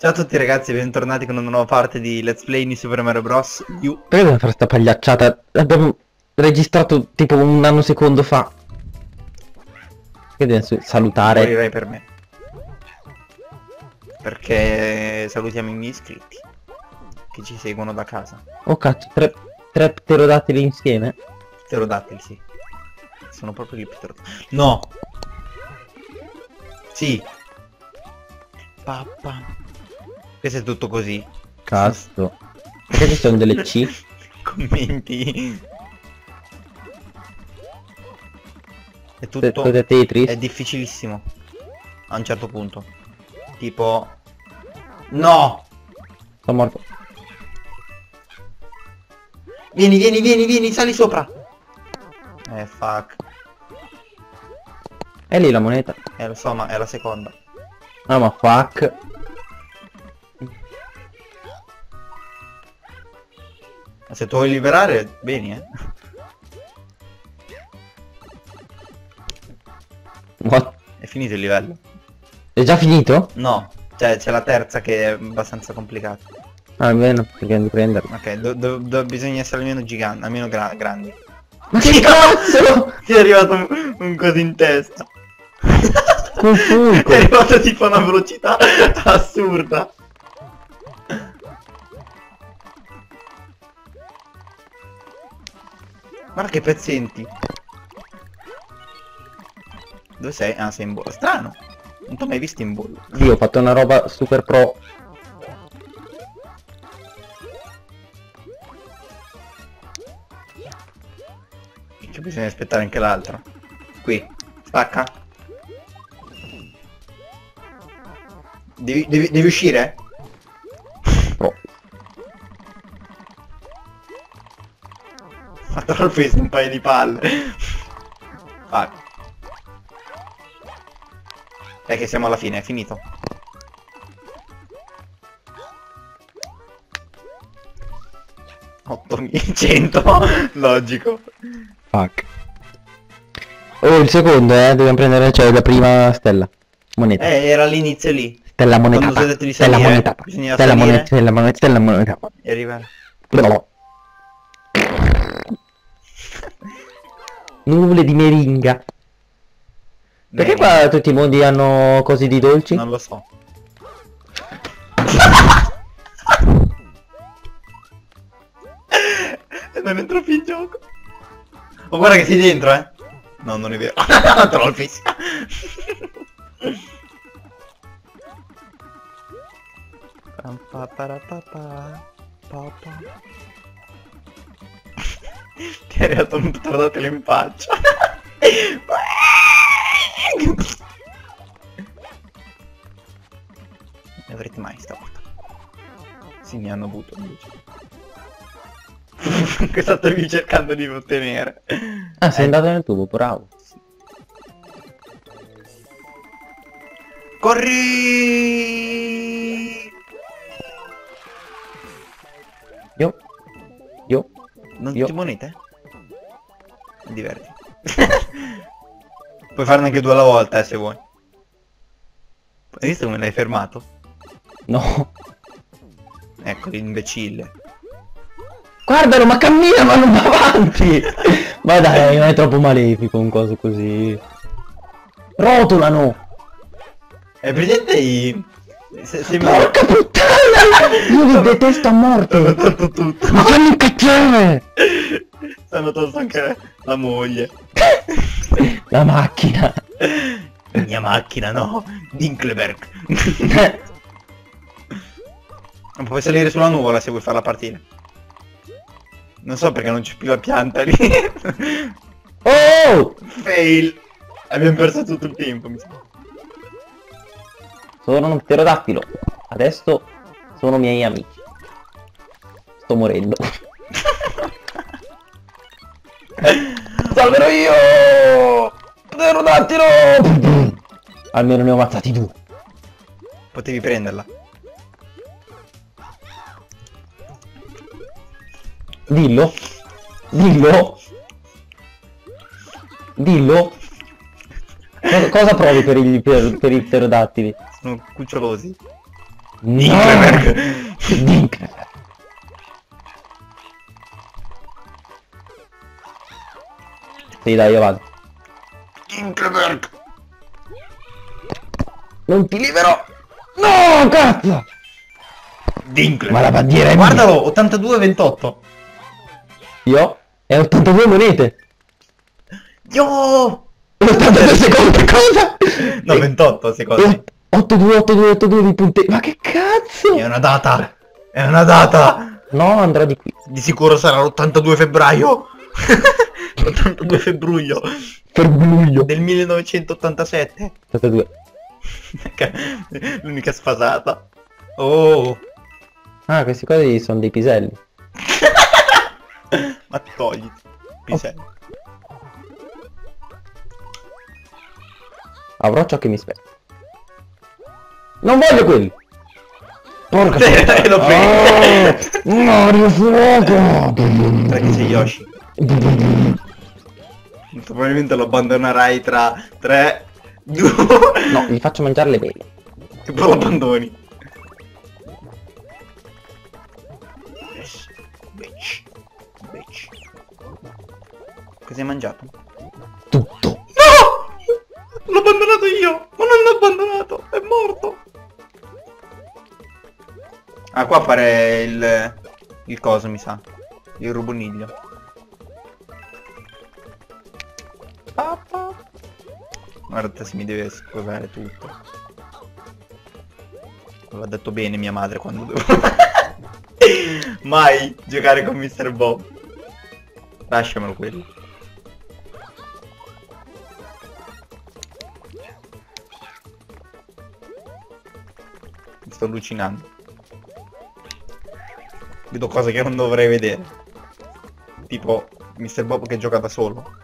Ciao a tutti ragazzi, bentornati con una nuova parte di Let's Play di Super Mario Bros. U. Perché dobbiamo fare sta pagliacciata? L'abbiamo registrato tipo un nanosecondo fa. Che devi salutare? Morirei per me. Perché salutiamo i miei iscritti. Che ci seguono da casa. Oh cazzo, tre, tre pterodattili insieme? Pterodattili, sì. Sono proprio gli pterodattili. No! Sì! Pappa. Questo è tutto così. Cazzo. Perché ci sono delle C? Commenti. È tutto... Cos'è Tetris? È difficilissimo. A un certo punto. Tipo... No! Sono morto. Vieni, vieni, vieni, vieni, sali sopra! Eh, fuck. È lì la moneta. Eh, lo so, ma è la seconda. No ma fuck. Se tu vuoi liberare, vieni, eh. What? È finito il livello. È già finito? No, cioè c'è la terza che è abbastanza complicata. Ah, almeno, perché devi prenderlo. Ok, do- do- do- bisogna essere almeno giganti, almeno gra- grandi. Ma che cazzo? Ti è arrivato un, un coso in testa. Fulco. È arrivato tipo a una velocità assurda. Guarda che pezzenti. Dove sei? Ah, sei in bollo. Strano. Non ti ho mai visto in bollo. Io ho fatto una roba super pro. Che bisogna aspettare anche l'altro. Qui. Spacca. Devi, devi, devi uscire? Ha trovato un paio di palle. Fuck. Dai che siamo alla fine, è finito. Ottomilacento, logico. Fuck. Oh, il secondo, eh, dobbiamo prendere, cioè, la prima stella. Moneta. Eh, era all'inizio lì. Stella moneta. quando si è detto di Stella salire, moneta. Stella moneta. Stella moneta. Stella moneta. E arriva. Blablabla. Nuvole di meringa. Perché Bene. qua tutti i mondi hanno cose di dolci? Non lo so. non entro più in gioco. Oh guarda che sei dentro, eh. No, non è vero. Trollface. Ti è arrivato un tordatelo in faccia. Ne avrete mai stavolta? Sì, mi hanno avuto invece. Cosa stavi cercando di ottenere? Ah, sei Eh, andato nel tubo, bravo. Corri! Non Io- ti monete? Diverti. Puoi farne anche due alla volta eh, se vuoi. Hai visto come l'hai fermato? No. Ecco l'imbecille. Guardalo, ma cammina, ma non va avanti. ma dai, non è troppo malefico un coso così. Rotolano. È presente i... Se, sembra... Porca puttana! Io li detesto a morte. Hanno tolto tutto. Ma fammi incazzare! Hanno tolto anche la moglie. La macchina. Mia macchina, no. Dinkleberg. Ma puoi salire sulla nuvola se vuoi farla partire. Non so perché non c'è più la pianta lì. oh! Fail. Abbiamo perso tutto il tempo, mi sa. Sono un pterodattilo. Adesso sono miei amici. Sto morendo. Salverò io! Pterodattilo! Almeno ne ho ammazzati due. Potevi prenderla. Dillo. Dillo. Dillo. Cosa, cosa provi per i, per, per i pterodattili? Sono cucciolosi. Dinkleberg. Dinkleberg. Sì, dai, io vado. Dinkleberg. Non ti libero! No, cazzo! Dinkleberg. Ma la bandiera è. Guardalo, 82-28. Io? E 82 monete! Yo! 82 secondi, cosa? No, 28 secondi. 82, 82, 82 di punte. Ma che cazzo? È una data. È una data. No, andrà di qui. Di sicuro sarà l'82 febbraio. l'82 febbraio Per buio. del 1987. 82. L'unica sfasata. Oh. Ah, questi qua sono dei piselli. Ma togli. Pisello. Avrò ciò che mi spetta. Non voglio quelli! Porca puttana. lo prendi. Ah, Mario fuoco! Perché sei Yoshi. Probabilmente lo abbandonerai tra 3, 2... No, gli faccio mangiare le vele. E poi lo abbandoni. Yes. Bitch. Bitch. Cosa hai mangiato? Tutto. No! L'ho abbandonato io! Ma non l'ho abbandonato! È morto! Ah, qua fare il... Il coso, mi sa. Il ruboniglio. Guarda se mi deve sposare tutto. L'ha detto bene mia madre quando devo... Mai giocare con Mr. Bob. Lasciamelo quello. Sto allucinando. Vedo cose che non dovrei vedere. Tipo Mr. Bob che gioca da solo.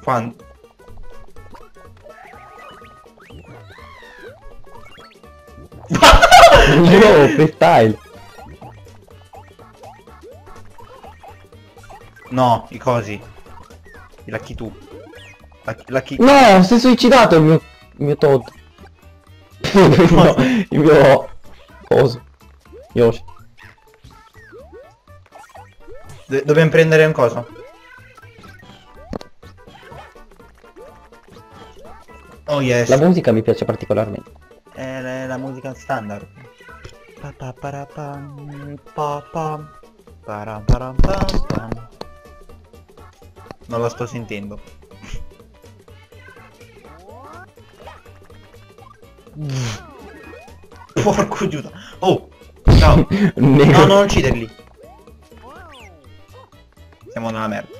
Fan. Io, freestyle. No, i cosi. I lacchi tu. Lacchi... lacchi... No, si è suicidato il mio... il mio Todd. no, il mio... Coso. Yoshi. Do- dobbiamo prendere un coso. Oh yes. La musica mi piace particolarmente. È la, la musica standard. Pa pa pa pam, para param pam pam. Non la sto sentendo. Porco Giuda. Oh! Ciao! No, no, non ucciderli. Siamo nella merda.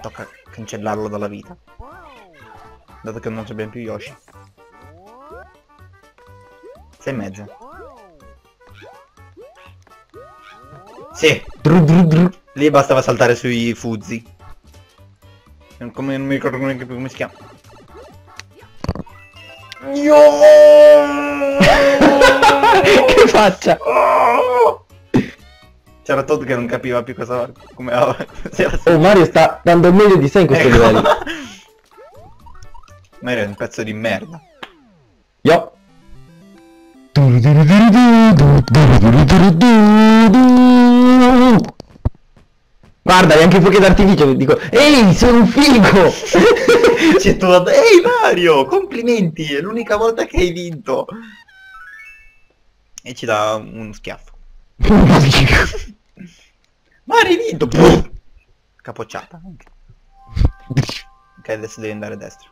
Tocca cancellarlo dalla vita. Dato che non abbiamo più Yoshi. Sei in mezzo. Sì, Dru dru dru. lì bastava saltare sui fuzzi. Non, come, non mi ricordo neanche più come si chiama. che faccia? C'era Todd che non capiva più cosa... come... Oh, Mario sta dando il meglio di sé in questo Ecco. livello. Mario è un pezzo di merda. Io. Guarda, hai anche i fuochi d'artificio, dico, ehi, sono un figo! C'è Todd. Ehi Mario, complimenti, è l'unica volta che hai vinto. E ci dà uno schiaffo. Vinto! Boom! Capocciata. Ok, adesso devi andare a destra.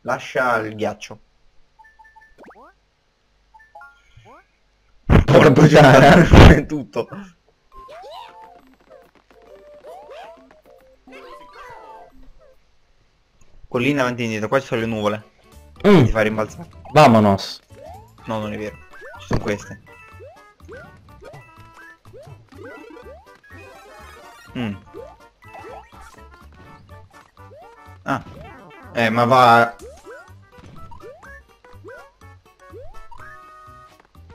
Lascia il ghiaccio. Porca puttana. Giuda, tutto. Collina avanti e indietro, qua ci sono le nuvole. Mm, Ti fa rimbalzare. vamonos. No, non è vero. Ci sono queste. Mm. Ah. Eh, ma va...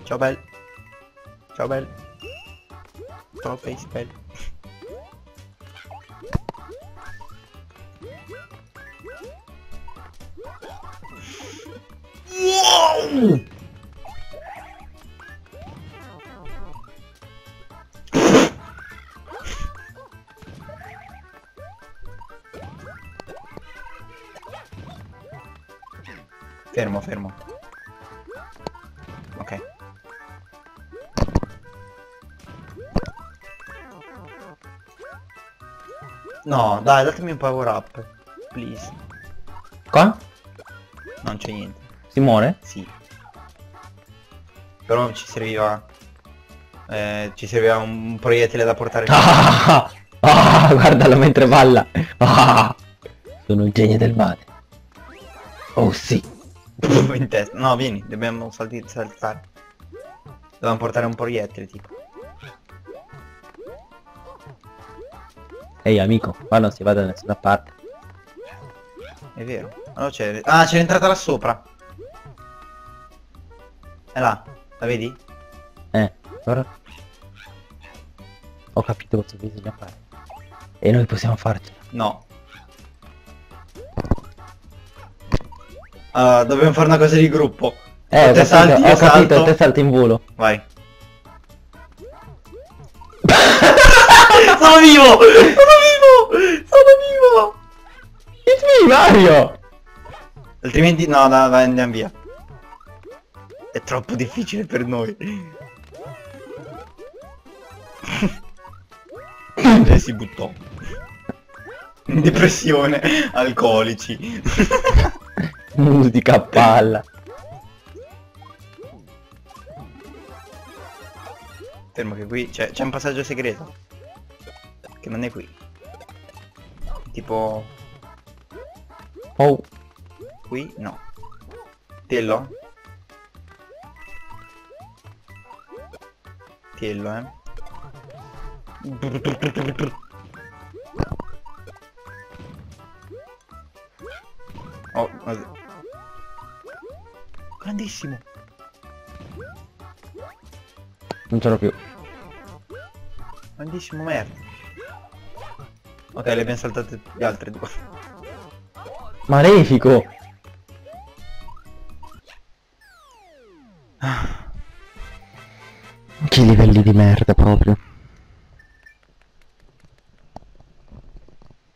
Ciao Bel. Ciao Bel. Stop e spell. Fermo, fermo. Ok. No, dai, datemi un power up. Please. Qua? Non c'è niente. Si muore? Sì. Però ci serviva... Eh, ci serviva un proiettile da portare Ah, ah, guardalo mentre balla. Ah, sono il genio del male. Oh sì. in testa. No, vieni, dobbiamo saltare. Dobbiamo portare un proiettile, tipo. Ehi amico, qua non si va da nessuna parte. È vero. Allora c'è... Ah, c'è entrata là sopra. È là. La vedi? Eh, ora... Ho capito cosa bisogna fare. E noi possiamo farcela. No. Ah, dobbiamo fare una cosa di gruppo. Eh, ho Te capito, salti, io ho capito, salto. te salti in volo. Vai. Sono vivo! Sono vivo! Sono vivo! It's me, Mario! Altrimenti no, dai, dai, andiamo via. È troppo difficile per noi. e si buttò. Depressione, alcolici. Musica a palla. Fermo che qui c'è, un passaggio segreto. Che non è qui. Tipo Oh, qui? No. Tiello? Tiello, eh. Oh, grandissimo. non ce l'ho più. Grandissimo merda. Ok, le abbiamo saltate le altre due. Malefico! Che livelli di merda proprio.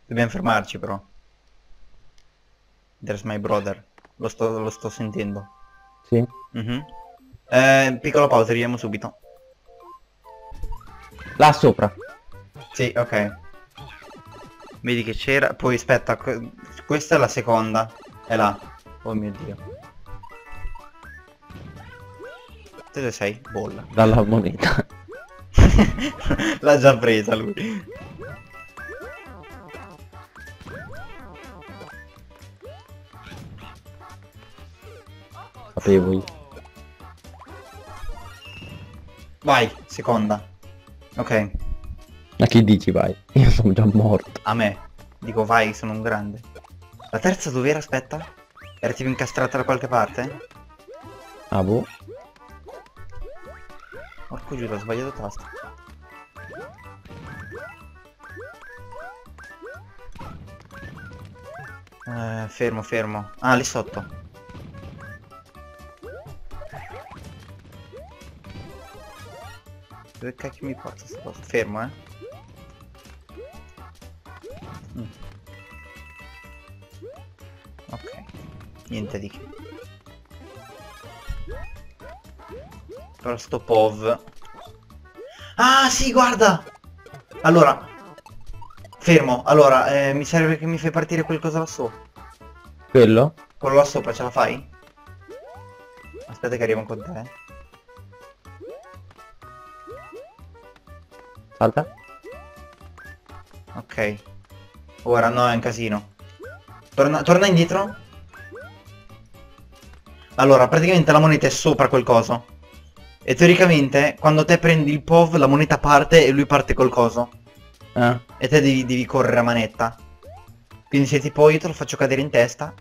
Dobbiamo fermarci però. There's my brother. Lo sto, lo sto sentendo. Sì. Mhm. Eh, piccola pausa, arriviamo subito. Là sopra. Sì, ok. Vedi che c'era. Poi aspetta, que- questa è la seconda. È là. Oh mio dio. Te dove sei? Bolla. Dalla moneta. L'ha già presa lui. Sapevo io. Vai, seconda. Ok, Ma che dici vai? Io sono già morto. a me. Dico vai, sono un grande. La terza dov'era? Aspetta. Era tipo incastrata da qualche parte? Ah boh. Porco giù, ho sbagliato tasto. Eh, fermo, fermo. Ah, lì sotto. Dove cacchio mi porta sta cosa? Fermo, eh. Mm. Ok. Niente di che. Però sto POV. Ah, sì, guarda! Allora. Fermo. Allora, eh, mi serve che mi fai partire qualcosa là sopra. Quello? Quello là sopra, ce la fai? Aspetta che arrivo con te. eh. Salta. Ok. Ora no, è un casino. Torna, torna indietro. Allora, praticamente la moneta è sopra quel coso. E teoricamente, quando te prendi il POV, la moneta parte e lui parte col coso. Ah. E te devi, devi correre a manetta. Quindi se tipo io te lo faccio cadere in testa.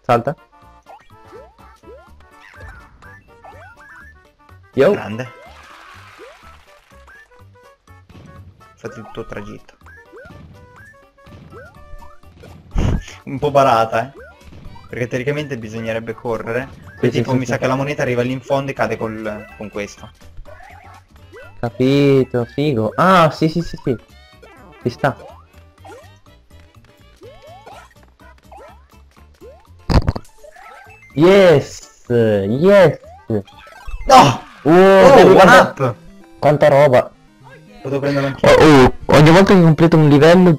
Salta. Yo. Grande. Fate il tuo tragitto. Un po' barata, eh. Perché teoricamente bisognerebbe correre. Poi sì, tipo sì, mi sì. sa che la moneta arriva lì in fondo e cade col, con questo. Capito, figo. Ah, sì, sì, sì, sì. Ci sta. Yes! Yes! No! Oh, Oh, quanta, up! quanta roba. Potevo prenderlo anch'io. Oh, oh, ogni volta che completo un livello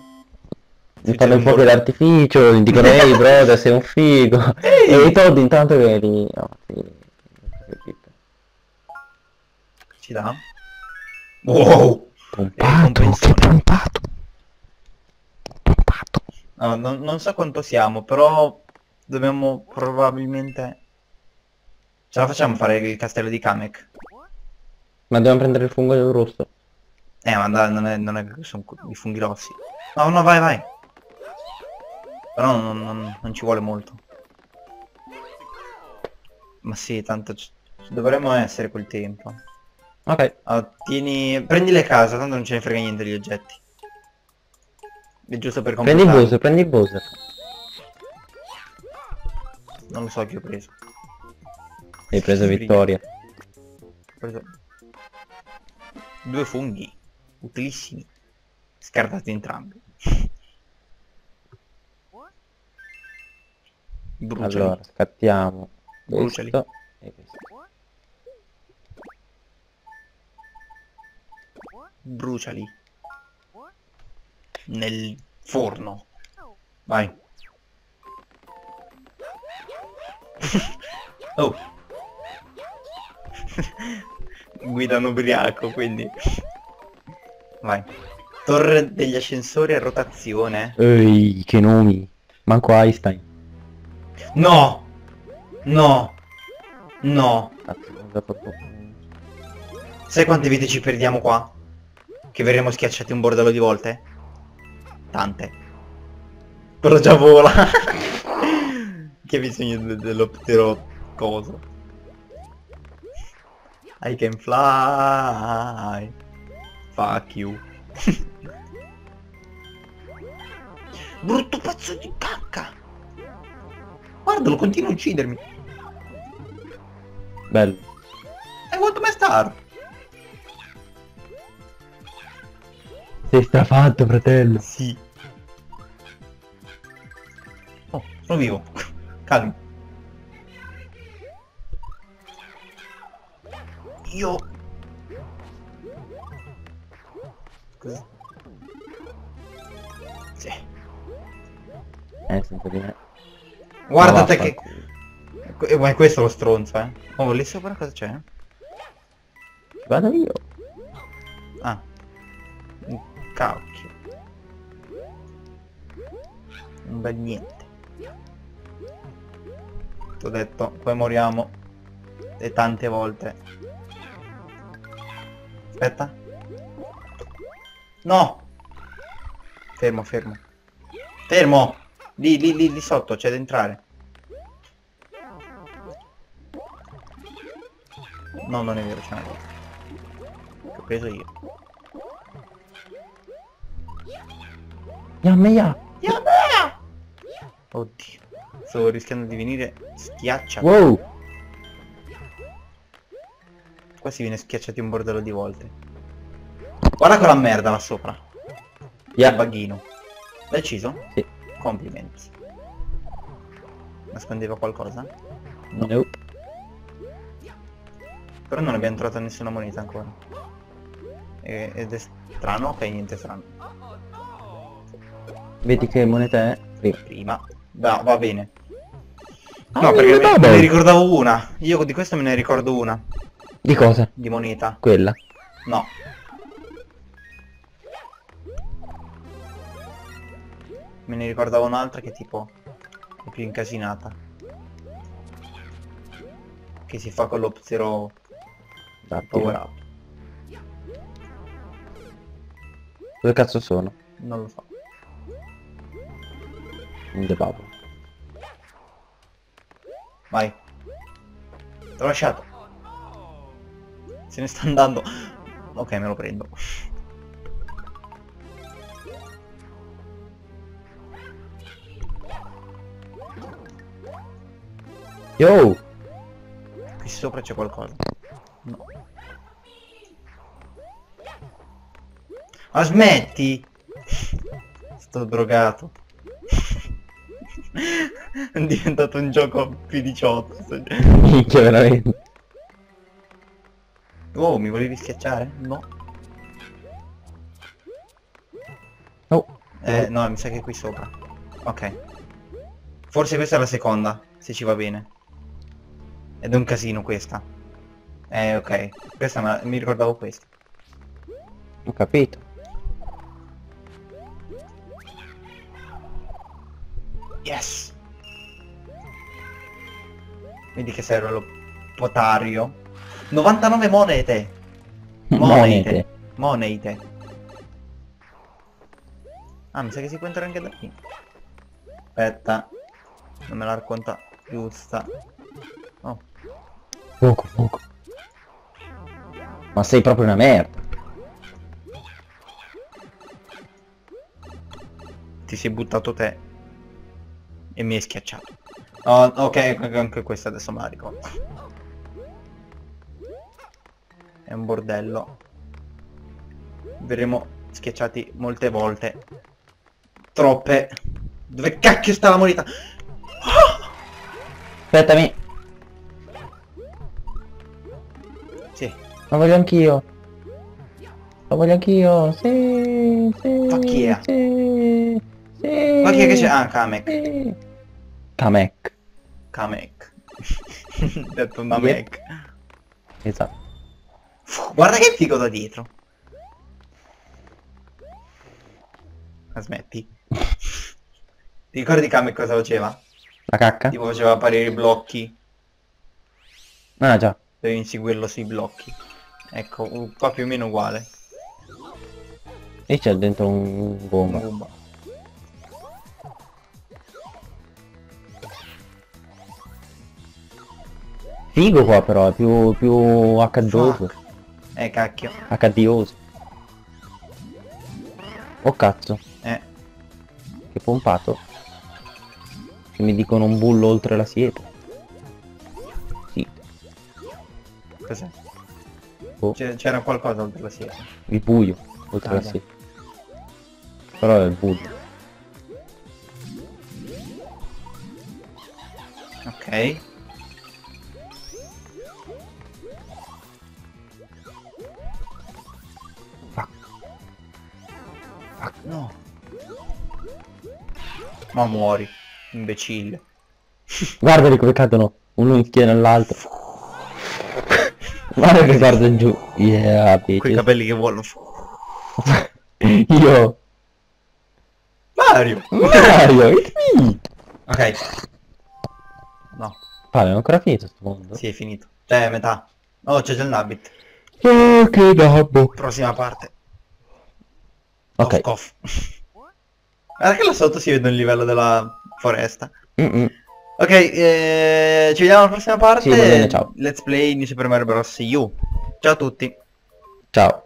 fanno un d'artificio, mi dicono ehi brother sei un figo. E i Todd intanto che li... oh, sì. Ci dà? Wow! Pompato, che pompato. Pompato. No, non, non so quanto siamo, però dobbiamo probabilmente... Ce la facciamo fare il castello di Kamek? Ma dobbiamo prendere il fungo rosso. Eh, ma dai, non è, non è sono i funghi rossi. No, no, vai, vai. Però non, non- non ci vuole molto. Ma sì, tanto dovremmo essere quel tempo. Ok. Allora, tieni... Prendi le case, tanto non ce ne frega niente degli oggetti. È giusto per Prendi il. Bowser, prendi il Bowser. Non lo so che ho preso. Hai preso vittoria. Preso due funghi utilissimi scartati entrambi bruciali Allora, scattiamo Bruciali. questo e questo. bruciali nel forno vai oh guidano ubriaco quindi vai torre degli ascensori a rotazione Ehi, che nomi. Manco Einstein. No. No. No. Sai quante vite ci perdiamo qua? Che verremo schiacciati un bordello di volte? Tante. Però già vola. Che bisogno de- dello ptero coso. I can fly. Fuck you. Brutto pezzo di cacca guardalo continua a uccidermi Bello. hai vuelto me star Sei strafatto, fratello. Sì. Oh, sono vivo. Calmi. Io... Scusa. Sì. Eh, sento di me. Guarda te che... vaffanculo. Eh, Ma è questo lo stronzo, eh. Oh, lì sopra cosa c'è? Vado io. Ah. Cacchio. Un bel niente. T'ho detto, poi moriamo. E tante volte. Aspetta. No! Fermo, fermo. Fermo! Lì, lì, lì, lì sotto, c'è da entrare. No, non è vero, c'è una cosa. Che ho preso io. Yamma ya. Oddio. Stavo rischiando di venire schiaccia. Wow. Qua si viene schiacciati un bordello di volte. Guarda quella merda là sopra. Il Ya. baghino. L'hai ucciso? Sì. Complimenti. Nascondeva qualcosa? Nope. Però non abbiamo trovato nessuna moneta ancora. E- ed è strano? Ok, niente strano. Vedi che moneta è? Prima. Prima. Va, va bene. Ah, No, perché me, me ne ricordavo una. Io di questo me ne ricordo una. Di cosa? Di moneta. Quella. No. Me ne ricordavo un'altra che tipo è più incasinata. Che si fa con lo zero power up. Dove cazzo sono? Non lo so. In the bubble. Vai. L'ho lasciato. Se ne sta andando. Ok, me lo prendo. Yo! Qui sopra c'è qualcosa. No. Ma smetti! Sto drogato. È diventato un gioco più 18. sto gi- Minchia veramente. Oh, mi volevi schiacciare? No. Oh. Eh, no, mi sa che è qui sopra. Ok. Forse questa è la seconda, se ci va bene. Ed è un casino questa. Eh, ok. Questa ma- mi ricordavo questa. Ho capito. Yes! Vedi che serve lo potario. 99 monete! Monete. Monete. Ah, mi sa che si può entrare anche da qui. Aspetta. Non me la racconta giusta. Poco, poco. Ma sei proprio una merda. Ti sei buttato te. E mi hai schiacciato. Oh, ok, anche questa adesso me la ricordo. È un bordello. Verremo schiacciati molte volte. Troppe. Dove cacchio sta la moneta? Aspettami. Lo voglio anch'io. Lo voglio anch'io. Sì, sì. Ma chi è? Sì. Sì. Ma chi è che c'è? Ah, Kamek. Sì. Kamek. Kamek. Detto un Namek. Esatto. Guarda che figo da dietro. Ma smetti. Ti ricordi Kamek cosa faceva? La cacca? Tipo faceva apparire i blocchi. Ah già. Devi inseguirlo sui blocchi. Ecco, uh, qua più o meno uguale. E c'è dentro un Un gomma. Goomba. Figo qua però, è più, più HDoso. Fuck. Eh cacchio. HDoso. Oh cazzo, Eh. che pompato. Che mi dicono un bullo oltre la siepe. Sì, Cos'è? Oh. C'è- C'era qualcosa oltre la siepe. il buio oltre Ah, la siepe. Però è il bullo. Ok. Fuck. Fuck, no. Ma muori, imbecille. Guardali come cadono uno in schiena all'altro. Guarda che guarda giù. Yeah, Quei bitches. capelli che volano. Io. Mario! Mario, it's me. Ok. No, Pare, non ho ancora finito sto mondo. sì, è finito. Cioè, metà. Oh, c'è già il Nabbit. Oh, che dabbo. Prossima parte. Ok. Cough, cough. Guarda che là sotto si vede il livello della foresta. Mm-mm. Ok, eh, ci vediamo alla prossima parte. Sì, bene, ciao. Let's play New Super Mario Bros. U. Ciao a tutti. Ciao.